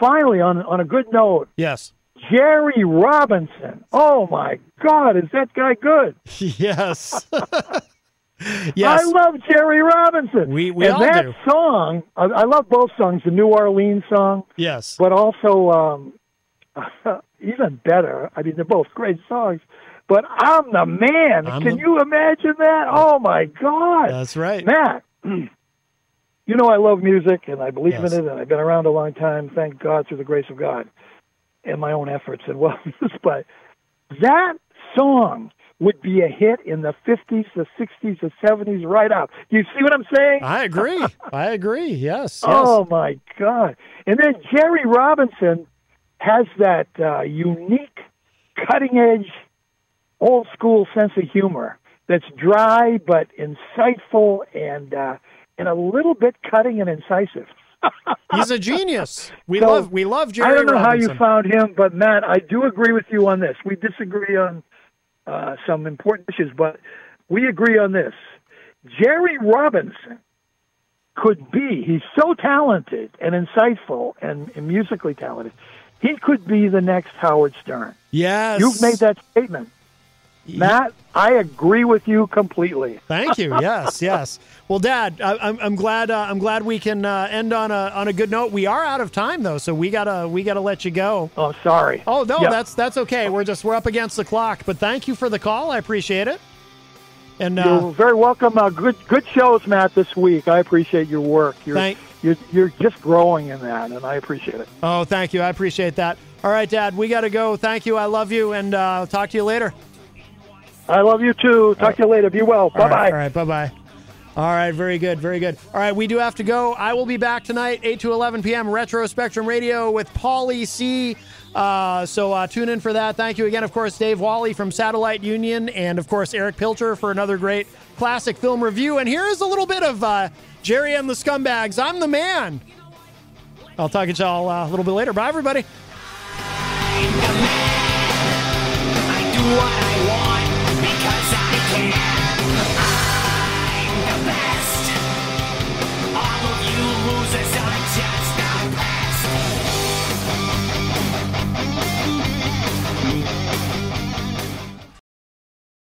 finally, on on a good note, Yes. Jerry Robinson. Oh my God, is that guy good? Yes. yes. I love Jerry Robinson. We- we and all that do. song. I, I love both songs, the New Orleans song, yes. but also um, even better. I mean, they're both great songs. But I'm the man. I'm Can the- you imagine that? Oh my God, That's right. Matt. You know I love music and I believe Yes. in it, and I've been around a long time. Thank God through the grace of God and my own efforts and wellness. But that song would be a hit in the 50s, the 60s, the 70s, right up. Do you see what I'm saying? I agree. I agree. Yes. Yes. Oh my God! And then Jerry Robinson has that uh, unique, cutting edge, old school sense of humor that's dry but insightful and uh, and a little bit cutting and incisive. He's a genius. We So, love we love Jerry I don't know Robinson. how you found him, but Matt, I do agree with you on this. We disagree on uh, some important issues, but we agree on this. Jerry Robinson could be, he's so talented and insightful and, and musically talented, he could be the next Howard Stern. yes. You've made that statement. Matt, I agree with you completely. Thank you. Yes, yes. Well, Dad, I, I'm, I'm glad. Uh, I'm glad we can uh, end on a on a good note. We are out of time though, so we gotta we gotta let you go. Oh, sorry. Oh no, Yep. that's that's okay. We're just we're up against the clock. But thank you for the call. I appreciate it. And uh, You're very welcome. Uh, good, good shows, Matt, this week. I appreciate your work. You're, Thank- you're, you're just growing in that, and I appreciate it. oh, thank you. I appreciate that. All right, Dad, we gotta go. Thank you. I love you, and uh, talk to you later. I love you too. Talk to you later. Be well. Bye bye. All right. Bye bye. All right. Very good. Very good. All right. We do have to go. I will be back tonight, 8 to 11 p.m. Retro Spectrum Radio with Paulie C. Uh, so uh, tune in for that. Thank you again, of course, Dave Wally from Satellite Union, and of course, Eric Pilcher for another great classic film review. And here is a little bit of uh, Jerry and the Scumbags. I'm the man. I'll talk to y'all uh, a little bit later. Bye, everybody.